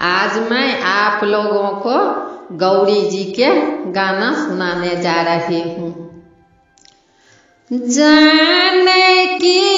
आज मैं आप लोगों को गौरी जी के गाना सुनाने जा रही हूँ। जाने की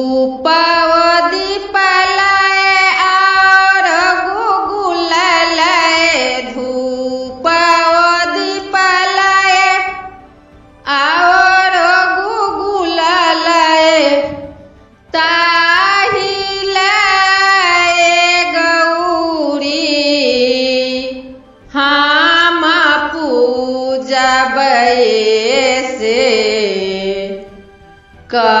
God. Uh,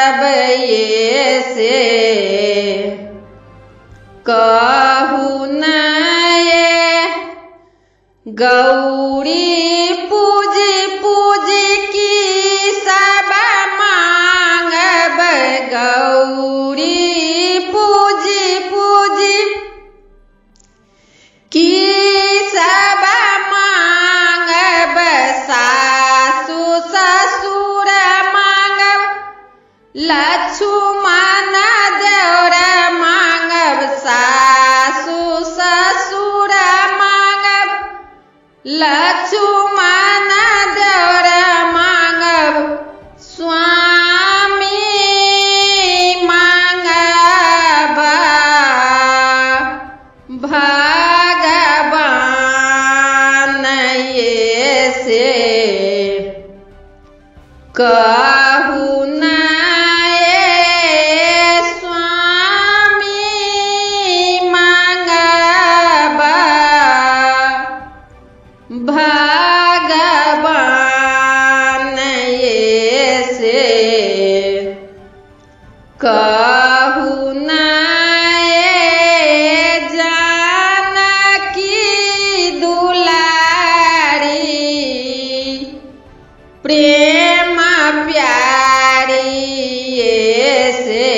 पूजब से कहू न गौरी देवर मांगब स्वामी मांगब ये से कहू कहू जानकी दुलारी प्रेम से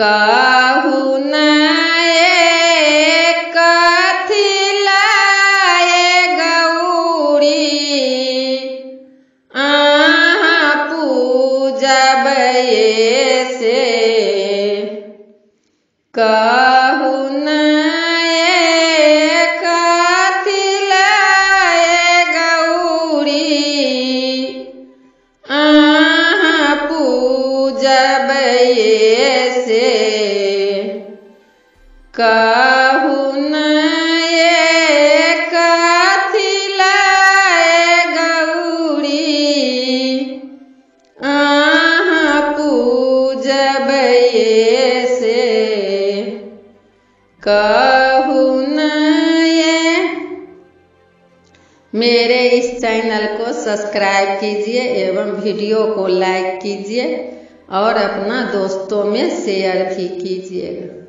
कहू गौरी। मेरे इस चैनल को सब्सक्राइब कीजिए एवं वीडियो को लाइक कीजिए और अपना दोस्तों में शेयर भी कीजिएगा।